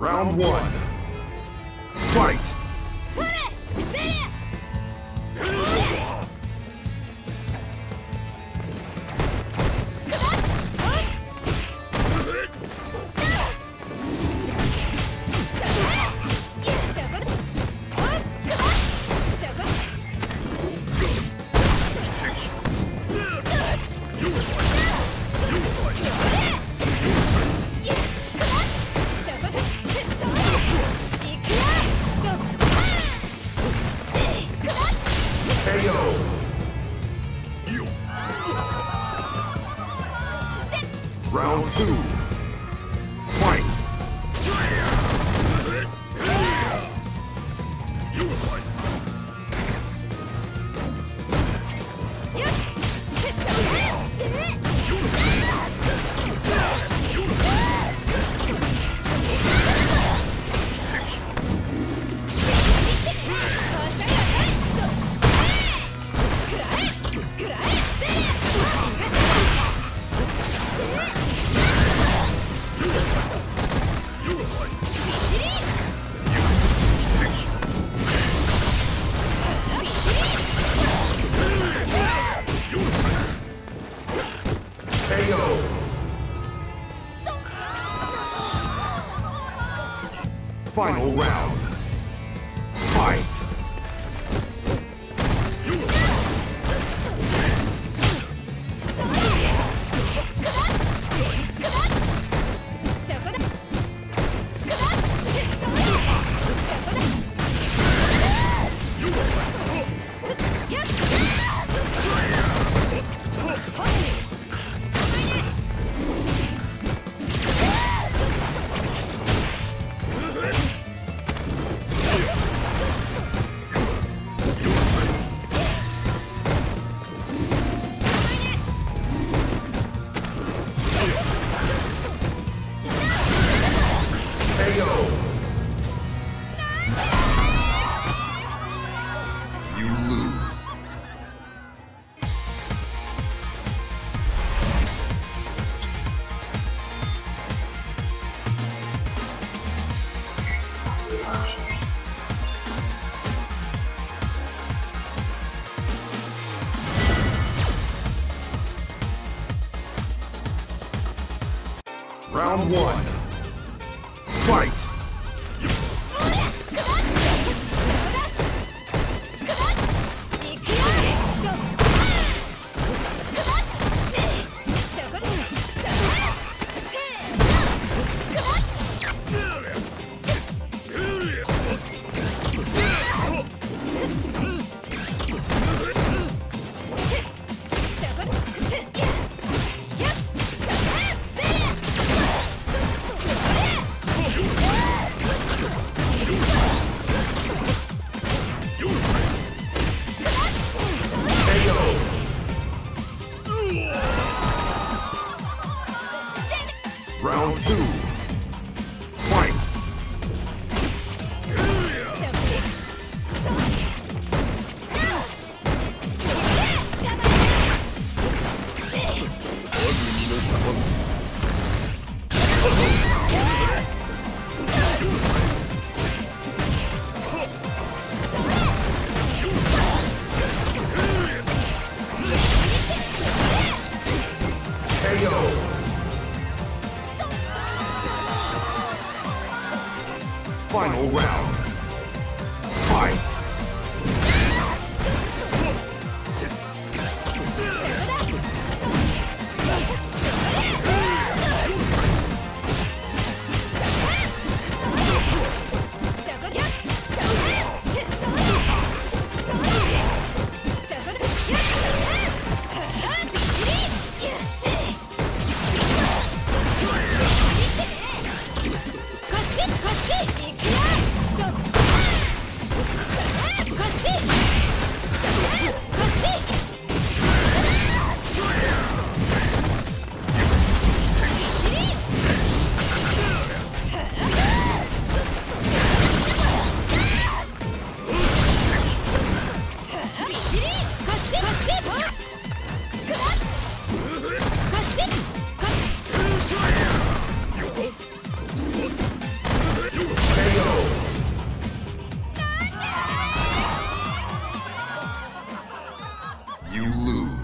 Round one. Fight! Round two. Final round. Fight! Round one. Fight! Round two. Final round. Fight! you lose.